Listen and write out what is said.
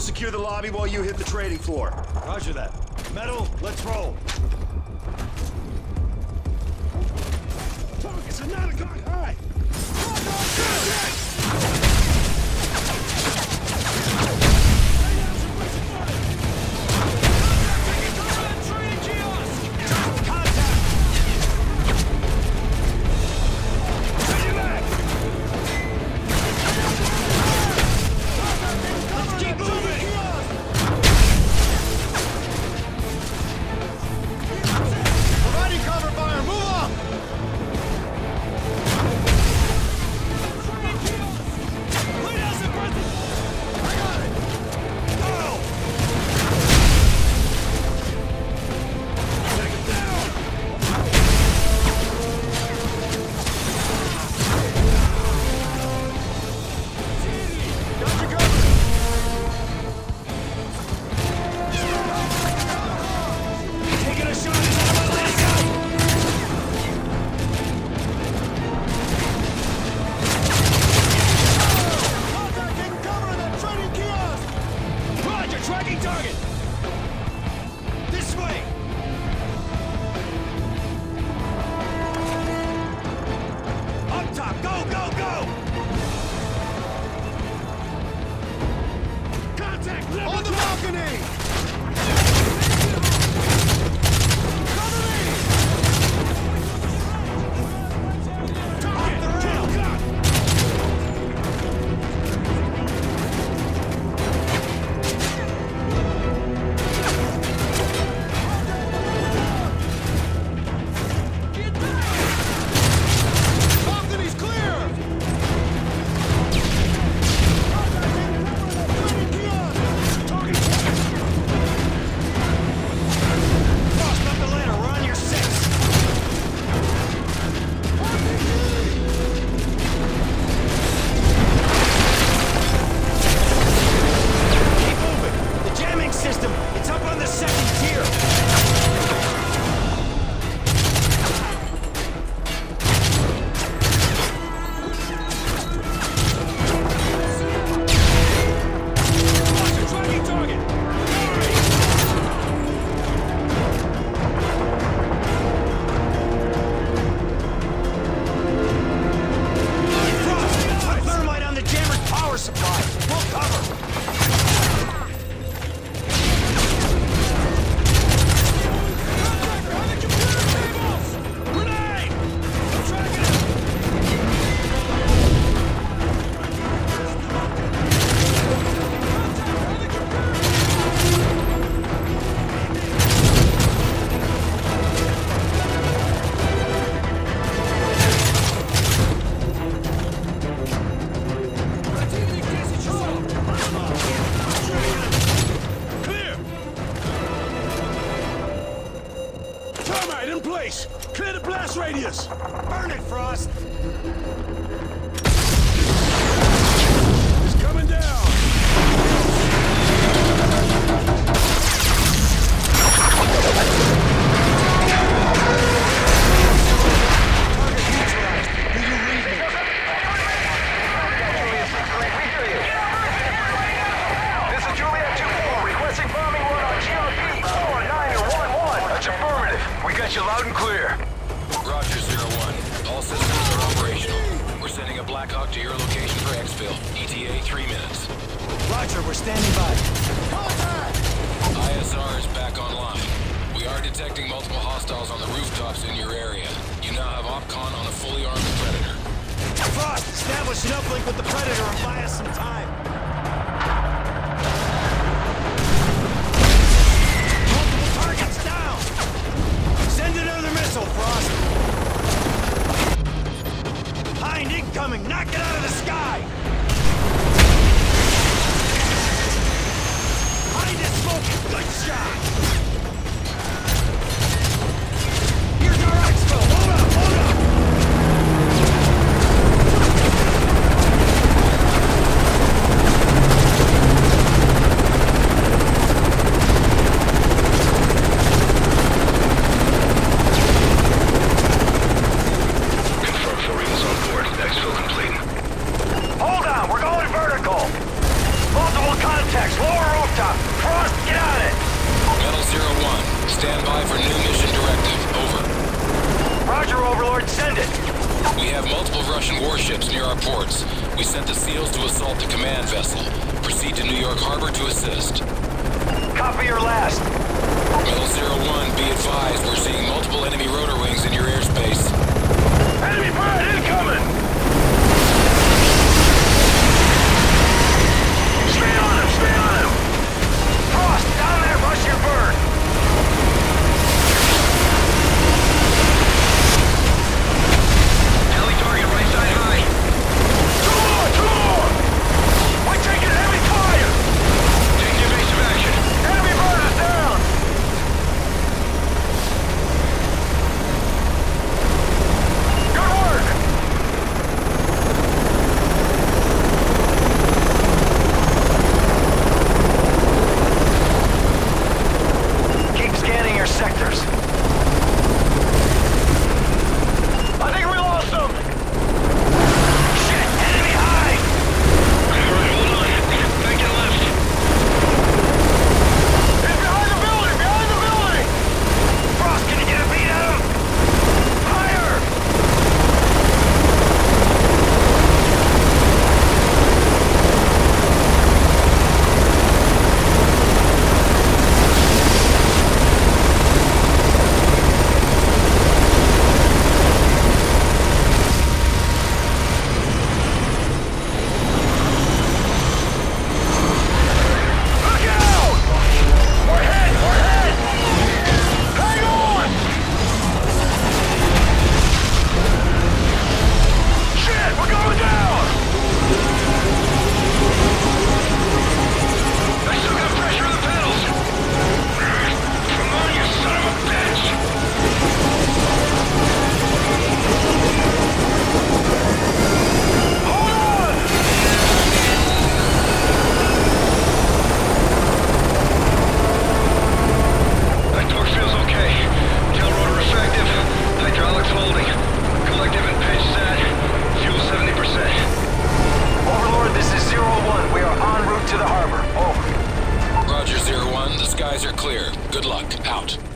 secure the lobby while you hit the trading floor. Roger that. Metal, let's roll. A place! Clear the blast radius! Burn it, Frost! Clear. Roger, Zero One. All systems are operational. We're sending a Black Hawk to your location for exfil. ETA three minutes. Roger, we're standing by. Contact! ISR is back online. We are detecting multiple hostiles on the rooftops in your area. You now have OpCon on a fully armed Predator. Frost, establish an uplink with the Predator and buy us some time. Another missile, Frost! Hind incoming! Knock it out of the sky! standby for new mission directive. Over. Roger, Overlord. Send it. We have multiple Russian warships near our ports. We sent the SEALs to assault the command vessel. Proceed to New York Harbor to assist. Copy your last. Metal Zero One, be advised we're seeing multiple enemy rotor wings in your airspace. Guys are clear. Good luck. Out.